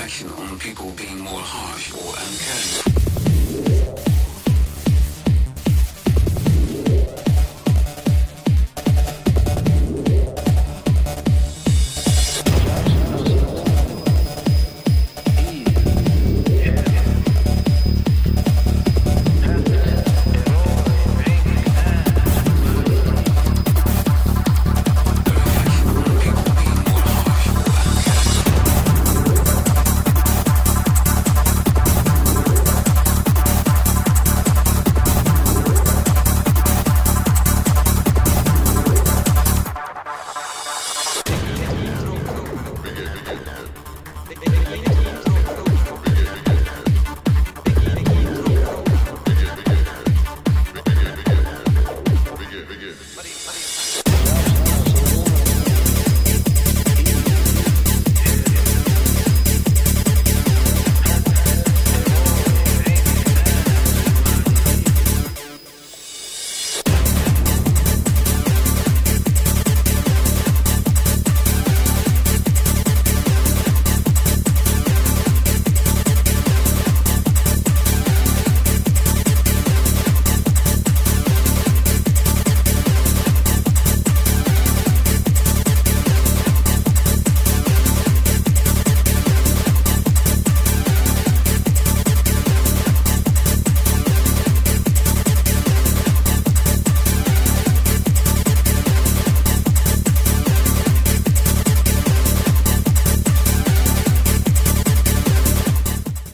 reflection on people being more harsh or uncaring.